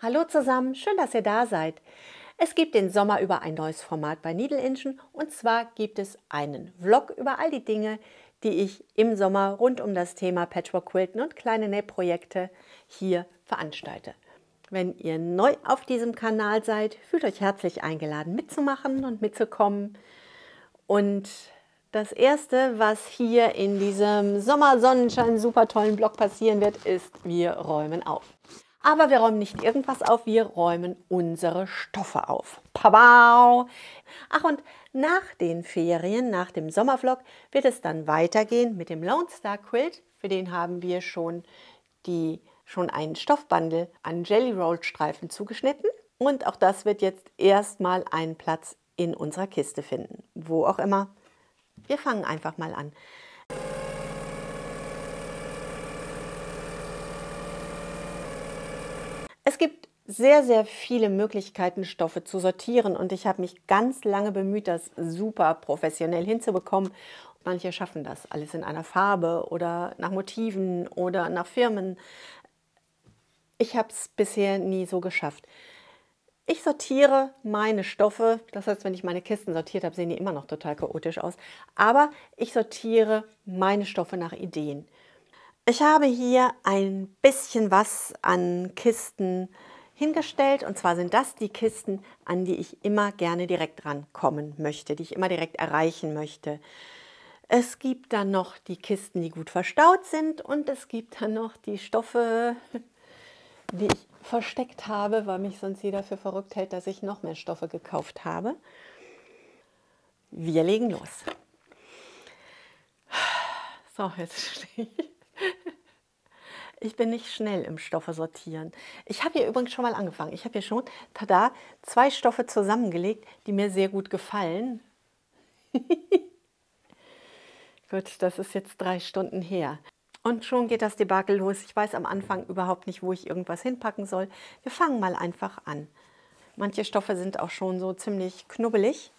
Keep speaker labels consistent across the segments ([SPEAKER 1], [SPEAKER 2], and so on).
[SPEAKER 1] Hallo zusammen, schön, dass ihr da seid. Es gibt den Sommer über ein neues Format bei Needle Engine und zwar gibt es einen Vlog über all die Dinge, die ich im Sommer rund um das Thema Patchwork Quilten und kleine Nähprojekte hier veranstalte. Wenn ihr neu auf diesem Kanal seid, fühlt euch herzlich eingeladen mitzumachen und mitzukommen. Und das erste, was hier in diesem Sommersonnenschein super tollen Blog passieren wird, ist, wir räumen auf. Aber wir räumen nicht irgendwas auf, wir räumen unsere Stoffe auf. Pabau! Ach und nach den Ferien, nach dem Sommervlog, wird es dann weitergehen mit dem Lone Star Quilt. Für den haben wir schon, die, schon einen Stoffbundle an Jelly Roll Streifen zugeschnitten. Und auch das wird jetzt erstmal einen Platz in unserer Kiste finden. Wo auch immer. Wir fangen einfach mal an. Es gibt sehr, sehr viele Möglichkeiten, Stoffe zu sortieren und ich habe mich ganz lange bemüht, das super professionell hinzubekommen. Manche schaffen das alles in einer Farbe oder nach Motiven oder nach Firmen. Ich habe es bisher nie so geschafft. Ich sortiere meine Stoffe, das heißt, wenn ich meine Kisten sortiert habe, sehen die immer noch total chaotisch aus, aber ich sortiere meine Stoffe nach Ideen. Ich habe hier ein bisschen was an Kisten hingestellt und zwar sind das die Kisten, an die ich immer gerne direkt rankommen möchte, die ich immer direkt erreichen möchte. Es gibt dann noch die Kisten, die gut verstaut sind und es gibt dann noch die Stoffe, die ich versteckt habe, weil mich sonst jeder für verrückt hält, dass ich noch mehr Stoffe gekauft habe. Wir legen los. So, jetzt stehe ich. Ich bin nicht schnell im Stoffe sortieren. Ich habe hier übrigens schon mal angefangen. Ich habe hier schon, tada, zwei Stoffe zusammengelegt, die mir sehr gut gefallen. gut, das ist jetzt drei Stunden her. Und schon geht das Debakel los. Ich weiß am Anfang überhaupt nicht, wo ich irgendwas hinpacken soll. Wir fangen mal einfach an. Manche Stoffe sind auch schon so ziemlich knubbelig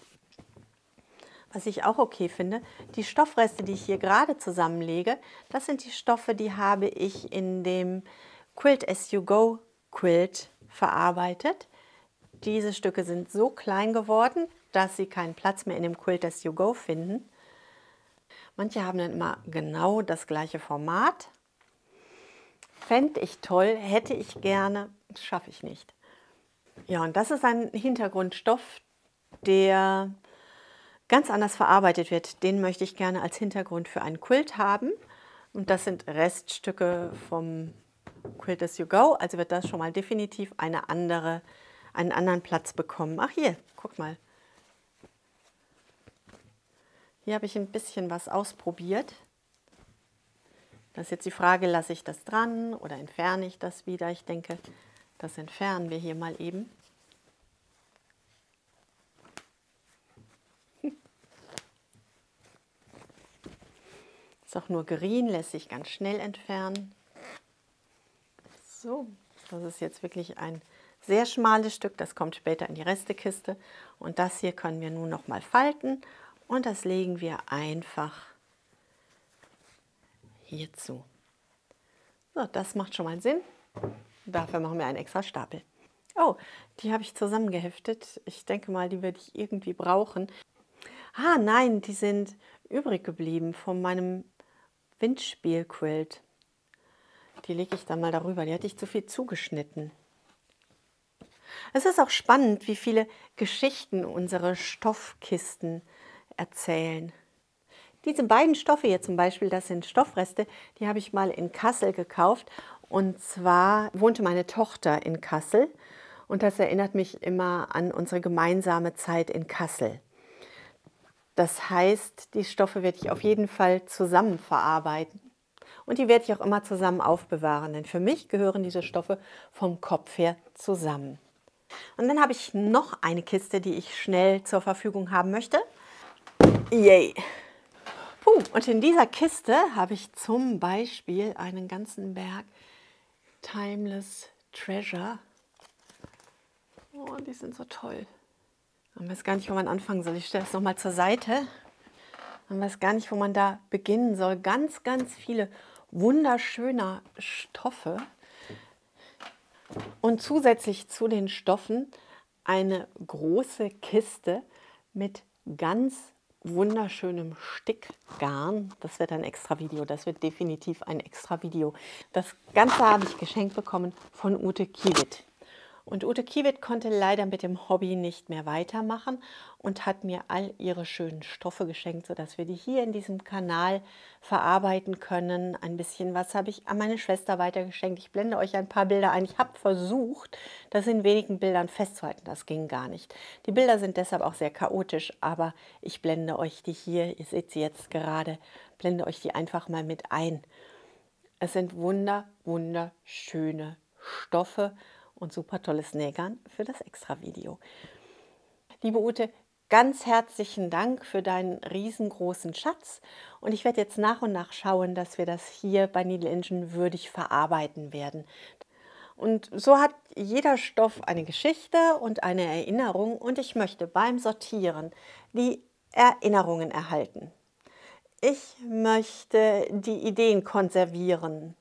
[SPEAKER 1] was ich auch okay finde, die Stoffreste, die ich hier gerade zusammenlege, das sind die Stoffe, die habe ich in dem Quilt As You Go Quilt verarbeitet. Diese Stücke sind so klein geworden, dass sie keinen Platz mehr in dem Quilt As You Go finden. Manche haben dann immer genau das gleiche Format. Fände ich toll, hätte ich gerne, schaffe ich nicht. Ja, und das ist ein Hintergrundstoff, der ganz anders verarbeitet wird, den möchte ich gerne als Hintergrund für einen Quilt haben. Und das sind Reststücke vom Quilt as you go. Also wird das schon mal definitiv eine andere, einen anderen Platz bekommen. Ach hier, guck mal. Hier habe ich ein bisschen was ausprobiert. Das ist jetzt die Frage, lasse ich das dran oder entferne ich das wieder? Ich denke, das entfernen wir hier mal eben. Ist auch nur Gerin, lässt sich ganz schnell entfernen. So, das ist jetzt wirklich ein sehr schmales Stück, das kommt später in die Restekiste. Und das hier können wir nun noch mal falten und das legen wir einfach hierzu. So, das macht schon mal Sinn. Dafür machen wir einen extra Stapel. Oh, die habe ich zusammengeheftet. Ich denke mal, die werde ich irgendwie brauchen. Ah, nein, die sind übrig geblieben von meinem Windspielquilt. Die lege ich dann mal darüber. Die hatte ich zu viel zugeschnitten. Es ist auch spannend, wie viele Geschichten unsere Stoffkisten erzählen. Diese beiden Stoffe hier zum Beispiel, das sind Stoffreste, die habe ich mal in Kassel gekauft. Und zwar wohnte meine Tochter in Kassel und das erinnert mich immer an unsere gemeinsame Zeit in Kassel. Das heißt, die Stoffe werde ich auf jeden Fall zusammen verarbeiten. Und die werde ich auch immer zusammen aufbewahren, denn für mich gehören diese Stoffe vom Kopf her zusammen. Und dann habe ich noch eine Kiste, die ich schnell zur Verfügung haben möchte. Yay! Puh, und in dieser Kiste habe ich zum Beispiel einen ganzen Berg Timeless Treasure. Oh, die sind so toll. Man weiß gar nicht, wo man anfangen soll. Ich stelle es nochmal zur Seite. Man weiß gar nicht, wo man da beginnen soll. Ganz, ganz viele wunderschöne Stoffe. Und zusätzlich zu den Stoffen eine große Kiste mit ganz wunderschönem Stickgarn. Das wird ein extra Video, das wird definitiv ein extra Video. Das Ganze habe ich geschenkt bekommen von Ute Kiewit. Und Ute Kiewit konnte leider mit dem Hobby nicht mehr weitermachen und hat mir all ihre schönen Stoffe geschenkt, sodass wir die hier in diesem Kanal verarbeiten können. Ein bisschen was habe ich an meine Schwester weitergeschenkt. Ich blende euch ein paar Bilder ein. Ich habe versucht, das in wenigen Bildern festzuhalten. Das ging gar nicht. Die Bilder sind deshalb auch sehr chaotisch, aber ich blende euch die hier, ihr seht sie jetzt gerade, blende euch die einfach mal mit ein. Es sind wunder, wunderschöne Stoffe und super tolles Nägern für das Extra-Video. Liebe Ute, ganz herzlichen Dank für deinen riesengroßen Schatz und ich werde jetzt nach und nach schauen, dass wir das hier bei Needle Engine würdig verarbeiten werden. Und so hat jeder Stoff eine Geschichte und eine Erinnerung und ich möchte beim Sortieren die Erinnerungen erhalten. Ich möchte die Ideen konservieren.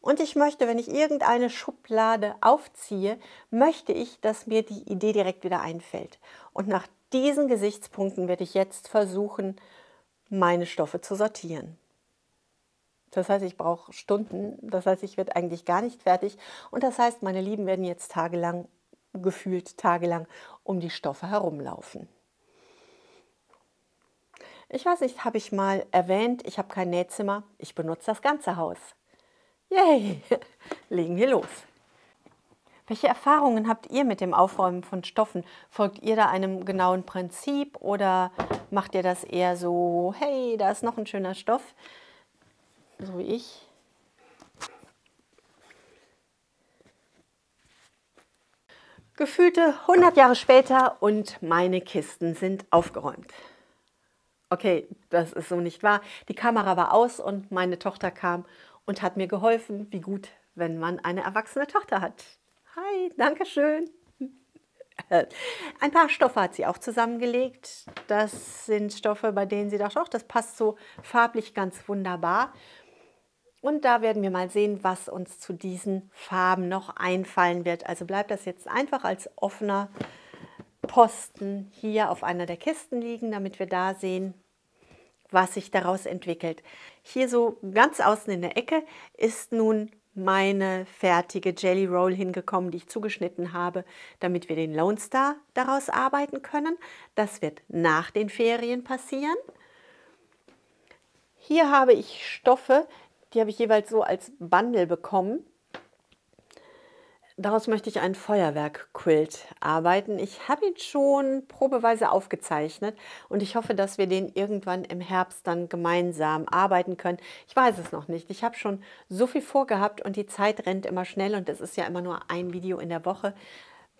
[SPEAKER 1] Und ich möchte, wenn ich irgendeine Schublade aufziehe, möchte ich, dass mir die Idee direkt wieder einfällt. Und nach diesen Gesichtspunkten werde ich jetzt versuchen, meine Stoffe zu sortieren. Das heißt, ich brauche Stunden, das heißt, ich werde eigentlich gar nicht fertig. Und das heißt, meine Lieben werden jetzt tagelang, gefühlt tagelang, um die Stoffe herumlaufen. Ich weiß nicht, habe ich mal erwähnt, ich habe kein Nähzimmer, ich benutze das ganze Haus. Yay! Legen wir los. Welche Erfahrungen habt ihr mit dem Aufräumen von Stoffen? Folgt ihr da einem genauen Prinzip oder macht ihr das eher so, hey, da ist noch ein schöner Stoff, so wie ich? Gefühlte 100 Jahre später und meine Kisten sind aufgeräumt. Okay, das ist so nicht wahr. Die Kamera war aus und meine Tochter kam und hat mir geholfen, wie gut, wenn man eine erwachsene Tochter hat. Hi, danke schön. Ein paar Stoffe hat sie auch zusammengelegt. Das sind Stoffe, bei denen sie dachte, auch das passt so farblich ganz wunderbar. Und da werden wir mal sehen, was uns zu diesen Farben noch einfallen wird. Also bleibt das jetzt einfach als offener Posten hier auf einer der Kisten liegen, damit wir da sehen, was sich daraus entwickelt. Hier so ganz außen in der Ecke ist nun meine fertige Jelly Roll hingekommen, die ich zugeschnitten habe, damit wir den Lone Star daraus arbeiten können. Das wird nach den Ferien passieren. Hier habe ich Stoffe, die habe ich jeweils so als Bundle bekommen. Daraus möchte ich ein Feuerwerk-Quilt arbeiten. Ich habe ihn schon probeweise aufgezeichnet und ich hoffe, dass wir den irgendwann im Herbst dann gemeinsam arbeiten können. Ich weiß es noch nicht. Ich habe schon so viel vorgehabt und die Zeit rennt immer schnell und es ist ja immer nur ein Video in der Woche.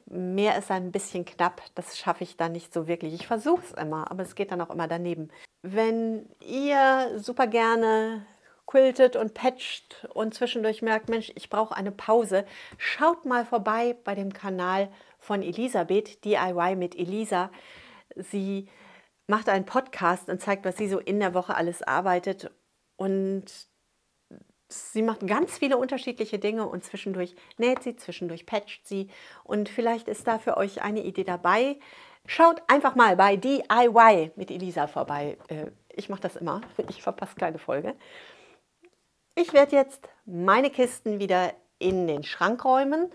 [SPEAKER 1] Mehr ist ein bisschen knapp, das schaffe ich dann nicht so wirklich. Ich versuche es immer, aber es geht dann auch immer daneben. Wenn ihr super gerne quiltet und patcht und zwischendurch merkt, Mensch, ich brauche eine Pause, schaut mal vorbei bei dem Kanal von Elisabeth, DIY mit Elisa. Sie macht einen Podcast und zeigt, was sie so in der Woche alles arbeitet. Und sie macht ganz viele unterschiedliche Dinge und zwischendurch näht sie, zwischendurch patcht sie. Und vielleicht ist da für euch eine Idee dabei. Schaut einfach mal bei DIY mit Elisa vorbei. Äh, ich mache das immer, ich verpasse keine Folge. Ich werde jetzt meine Kisten wieder in den Schrank räumen.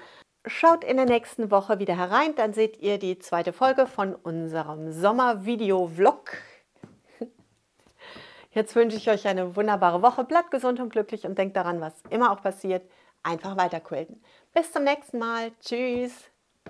[SPEAKER 1] Schaut in der nächsten Woche wieder herein, dann seht ihr die zweite Folge von unserem Sommer-Video-Vlog. Jetzt wünsche ich euch eine wunderbare Woche. Bleibt gesund und glücklich und denkt daran, was immer auch passiert, einfach weiter quilten. Bis zum nächsten Mal. Tschüss.